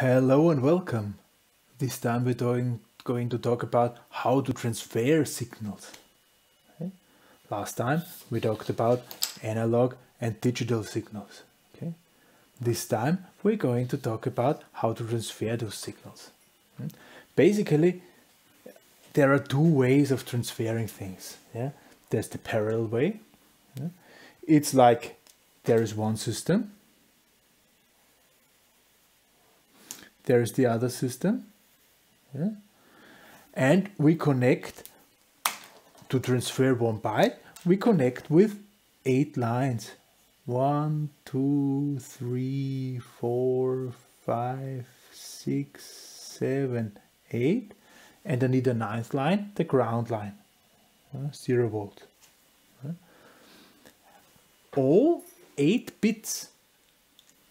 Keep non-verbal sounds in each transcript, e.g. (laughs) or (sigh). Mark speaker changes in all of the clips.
Speaker 1: Hello and welcome. This time we're doing, going to talk about how to transfer signals. Okay? Last time we talked about analog and digital signals. Okay? This time we're going to talk about how to transfer those signals. Hmm? Basically, there are two ways of transferring things. Yeah? There's the parallel way. Yeah? It's like there is one system there is the other system. Yeah? And we connect to transfer one byte, we connect with eight lines. One, two, three, four, five, six, seven, eight. And I need a ninth line, the ground line, uh, zero volt. Uh, all eight bits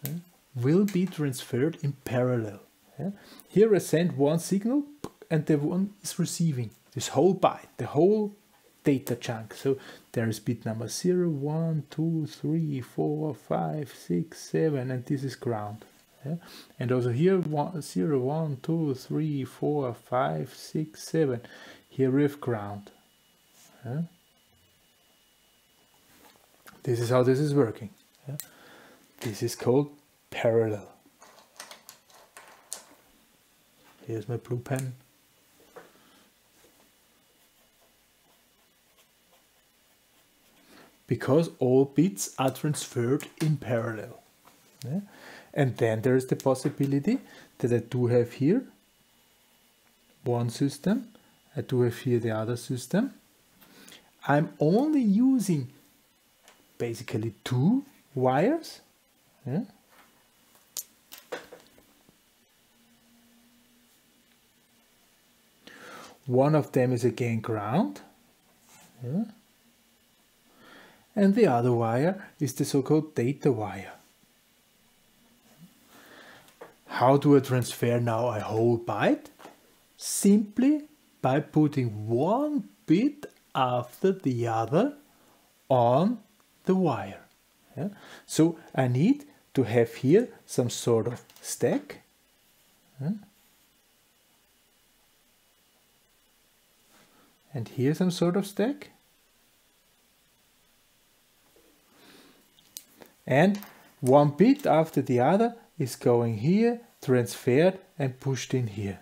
Speaker 1: uh, will be transferred in parallel. Yeah? Here I send one signal and the one is receiving this whole byte, the whole data chunk. So there is bit number 0, 1, 2, 3, 4, 5, 6, 7, and this is ground. Yeah? And also here one, 0, 1, 2, 3, 4, 5, 6, 7. Here we have ground. Yeah? This is how this is working. Yeah? This is called parallel. Here's my blue pen. Because all bits are transferred in parallel. Yeah? And then there is the possibility that I do have here one system, I do have here the other system. I'm only using basically two wires. Yeah? One of them is again ground. Yeah. And the other wire is the so-called data wire. How do I transfer now a whole byte? Simply by putting one bit after the other on the wire. Yeah? So I need to have here some sort of stack. Yeah? And here some sort of stack. And one bit after the other is going here, transferred and pushed in here.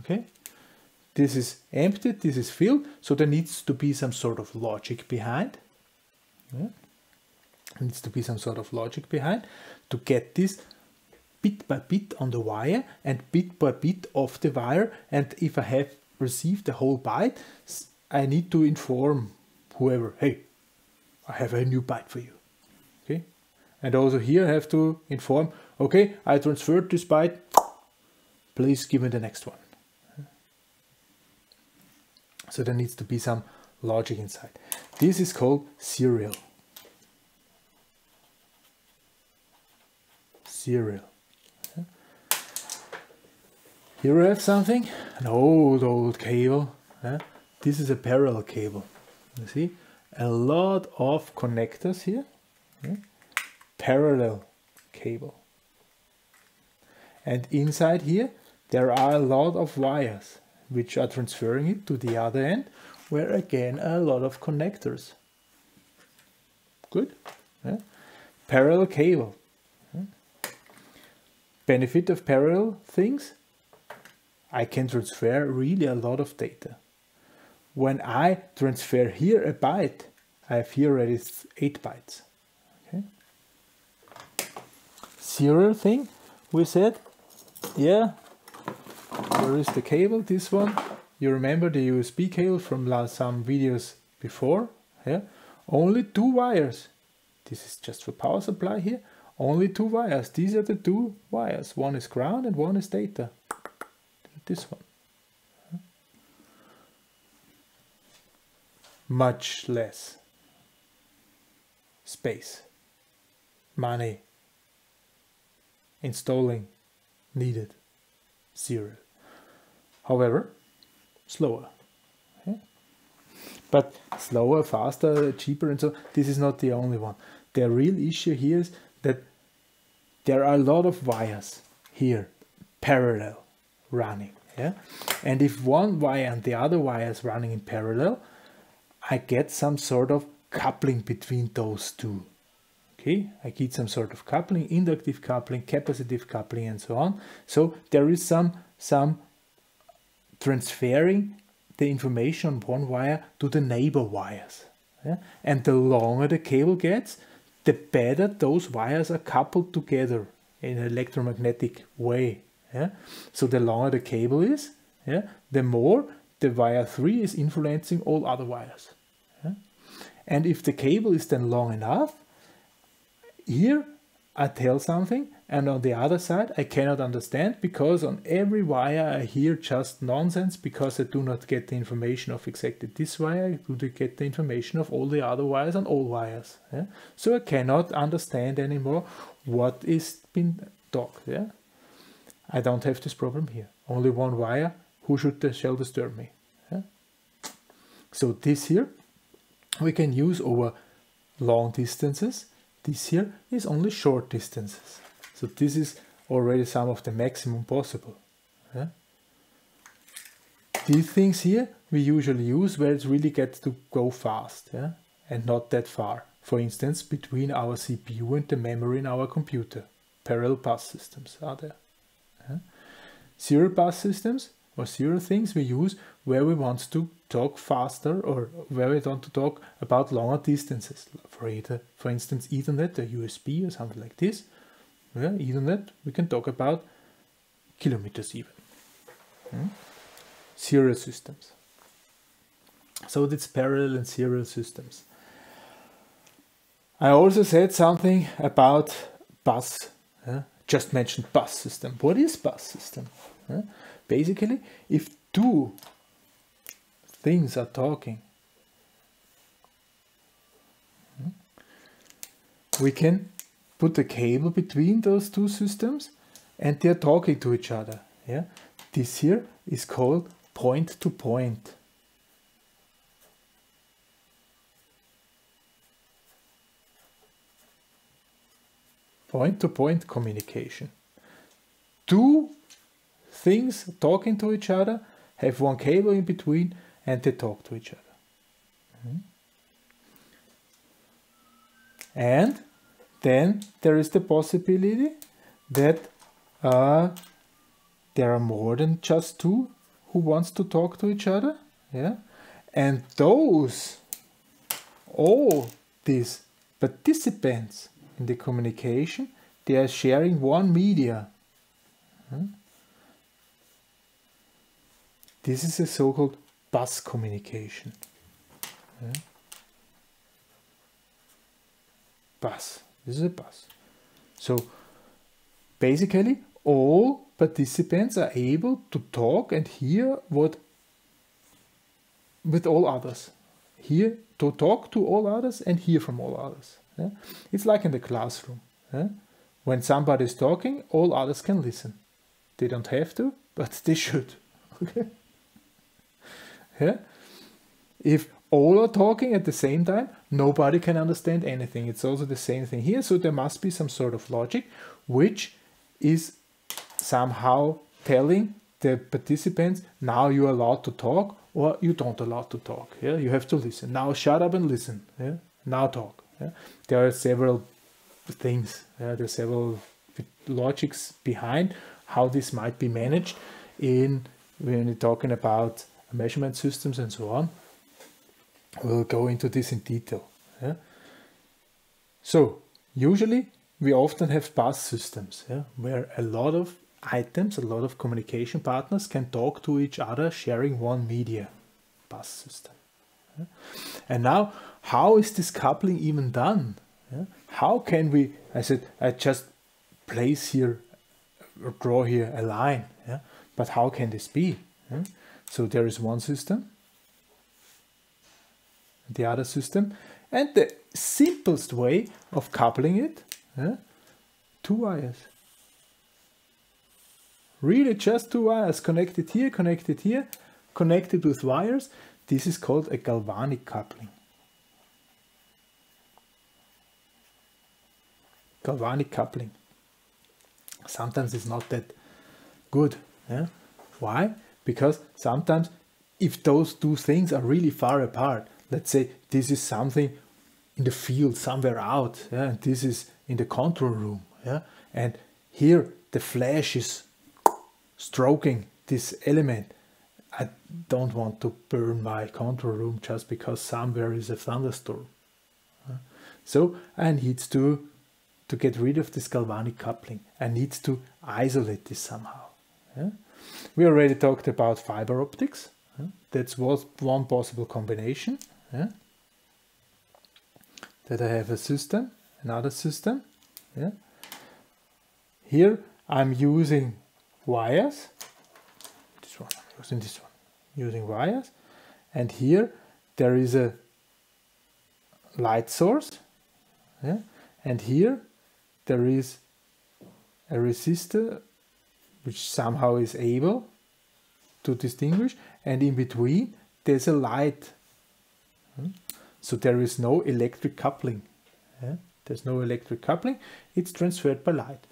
Speaker 1: Okay, this is empty, this is filled, so there needs to be some sort of logic behind. Yeah. There needs to be some sort of logic behind to get this bit by bit on the wire and bit by bit off the wire. And if I have received the whole byte, I need to inform whoever, hey, I have a new byte for you. Okay. And also here I have to inform, okay, I transferred this byte, please give me the next one. So there needs to be some logic inside. This is called serial. Serial. Here we have something, an old, old cable. Eh? This is a parallel cable. You see, a lot of connectors here. Eh? Parallel cable. And inside here, there are a lot of wires which are transferring it to the other end, where again a lot of connectors. Good. Yeah. Parallel cable. Eh? Benefit of parallel things, I can transfer really a lot of data. When I transfer here a byte, I have here already 8 bytes. Okay. Serial thing, we said, yeah, where is the cable, this one. You remember the USB cable from some videos before, yeah? Only two wires. This is just for power supply here. Only two wires. These are the two wires. One is ground and one is data this one. Much less space, money, installing needed, zero. However, slower. Okay? But slower, faster, cheaper and so this is not the only one. The real issue here is that there are a lot of wires here parallel running yeah? And if one wire and the other wire is running in parallel I get some sort of coupling between those two okay? I get some sort of coupling inductive coupling capacitive coupling and so on. So there is some some transferring the information on one wire to the neighbor wires yeah? and the longer the cable gets the better those wires are coupled together in an electromagnetic way yeah? So the longer the cable is, yeah, the more the wire 3 is influencing all other wires. Yeah? And if the cable is then long enough, here I tell something and on the other side I cannot understand because on every wire I hear just nonsense because I do not get the information of exactly this wire, I do not get the information of all the other wires on all wires. Yeah? So I cannot understand anymore what is being talked. Yeah? I don't have this problem here. Only one wire. Who should shall disturb me? Yeah? So this here we can use over long distances. This here is only short distances. So this is already some of the maximum possible. Yeah? These things here we usually use where it really gets to go fast yeah? and not that far. For instance, between our CPU and the memory in our computer. Parallel bus systems are there. Serial bus systems or serial things we use where we want to talk faster or where we want to talk about longer distances. For, either, for instance, Ethernet or USB or something like this. Yeah, Ethernet, we can talk about kilometers even. Hmm? Serial systems. So that's parallel and serial systems. I also said something about bus just mentioned bus system. What is bus system? Basically, if two things are talking, hmm, we can put a cable between those two systems and they're talking to each other. Yeah, This here is called point to point. Point-to-point -point communication. Two things talking to each other, have one cable in between, and they talk to each other. Mm -hmm. And then there is the possibility that uh, there are more than just two who wants to talk to each other. Yeah, and those, all these participants in the communication, they are sharing one media. Hmm? This is a so-called bus communication. Bus. This is a bus. So basically all participants are able to talk and hear what with all others. Hear to talk to all others and hear from all others. Yeah? It's like in the classroom. Yeah? When somebody is talking, all others can listen. They don't have to, but (laughs) they should. Okay? Yeah? If all are talking at the same time, nobody can understand anything. It's also the same thing here. So there must be some sort of logic which is somehow telling the participants now you're allowed to talk or you don't allowed to talk. Yeah, you have to listen. Now shut up and listen. Yeah, now talk. Yeah? There are several things, uh, there are several logics behind how this might be managed in when you're talking about measurement systems and so on. We'll go into this in detail. Yeah? So usually we often have bus systems yeah, where a lot of items, a lot of communication partners can talk to each other sharing one media bus system. Yeah? And now how is this coupling even done? Yeah? How can we, I said, I just place here, or draw here a line, yeah? but how can this be? Yeah? So there is one system, the other system, and the simplest way of coupling it, two wires. Really just two wires connected here, connected here, connected with wires. This is called a galvanic coupling. Galvanic coupling. sometimes it's not that good. Yeah? Why? Because sometimes if those two things are really far apart, let's say this is something in the field somewhere out, yeah, and this is in the control room, yeah, and here the flash is stroking this element. I don't want to burn my control room just because somewhere is a thunderstorm. So I need to to get rid of this galvanic coupling. I need to isolate this somehow. Yeah? We already talked about fiber optics. Yeah? That was one possible combination. Yeah? That I have a system, another system. Here I'm using wires. This one, I'm using this one, using wires. And here there is a light source. And here there is a resistor which somehow is able to distinguish and in between there's a light. Hmm? so there is no electric coupling. There's no electric coupling. It's transferred by light.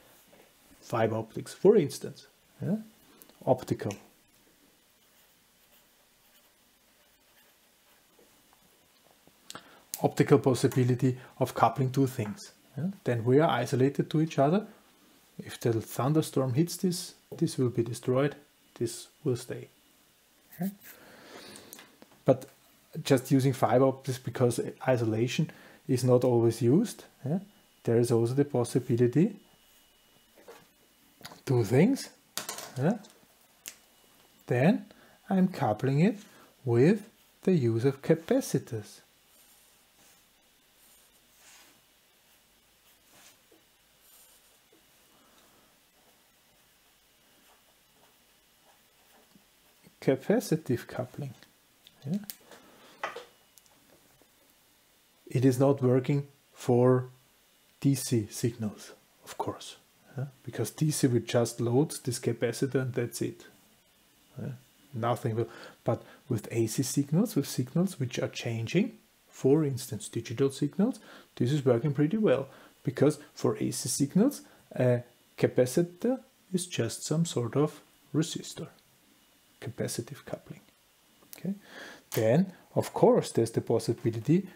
Speaker 1: Fiber optics for instance. Optical. Optical possibility of coupling two things yeah? then we are isolated to each other if the thunderstorm hits this this will be destroyed, this will stay. Okay. But just using fiber optics because isolation is not always used, yeah, there is also the possibility two things. Yeah. Then I'm coupling it with the use of capacitors. Capacitive coupling. Yeah. It is not working for DC signals, of course, yeah? because DC will just load this capacitor and that's it. Yeah? Nothing will. But with AC signals, with signals which are changing, for instance, digital signals, this is working pretty well because for AC signals, a capacitor is just some sort of resistor capacitive coupling. Okay, then of course there's the possibility.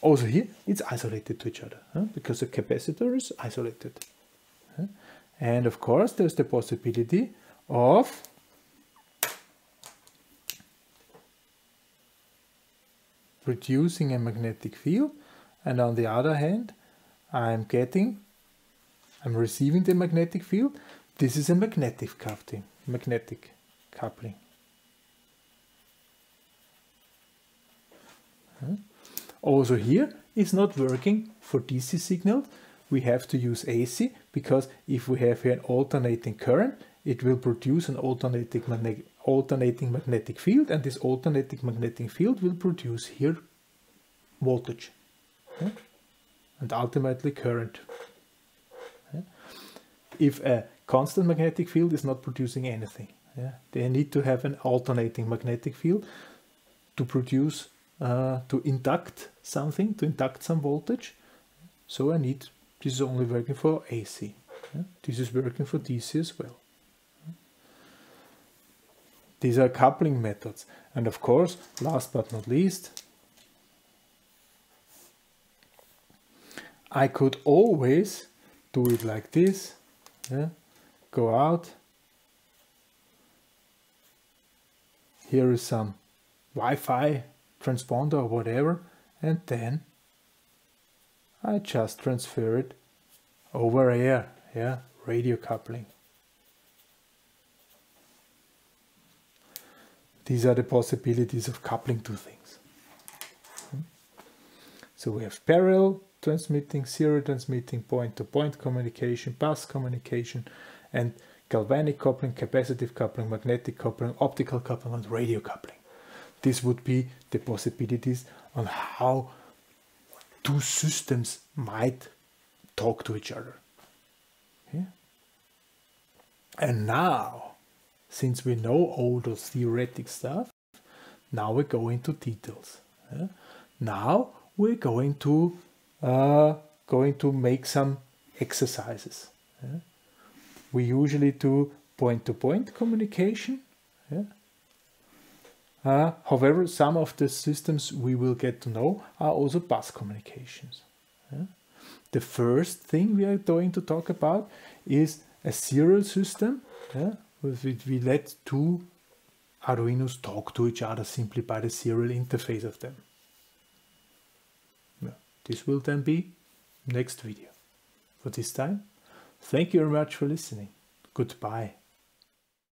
Speaker 1: Also here it's isolated to each other huh? because the capacitor is isolated. Huh? And of course there's the possibility of producing a magnetic field and on the other hand I'm getting I'm receiving the magnetic field this is a magnetic coupling magnetic coupling. Also here is not working for DC signals. We have to use AC because if we have an alternating current, it will produce an alternating, magne alternating magnetic field and this alternating magnetic field will produce here voltage and ultimately current. If a constant magnetic field is not producing anything. Yeah, they need to have an alternating magnetic field to produce, uh, to induct something, to induct some voltage. So I need, this is only working for AC. Yeah? This is working for DC as well. These are coupling methods. And of course, last but not least, I could always do it like this. Yeah? Go out, here is some Wi-Fi transponder or whatever and then I just transfer it over air, yeah, radio coupling. These are the possibilities of coupling two things. So we have parallel transmitting, serial transmitting, point-to-point -point communication, bus communication, and galvanic coupling, capacitive coupling, magnetic coupling, optical coupling, and radio coupling. This would be the possibilities on how two systems might talk to each other. Okay? And now, since we know all those theoretic stuff, now we go into details. Yeah? Now we're going to uh, going to make some exercises. Yeah? We usually do point-to-point -point communication. Yeah. Uh, however, some of the systems we will get to know are also bus communications. Yeah. The first thing we are going to talk about is a serial system. Yeah, we let two Arduinos talk to each other simply by the serial interface of them. Yeah. This will then be next video. For this time, thank you very much for listening. Goodbye.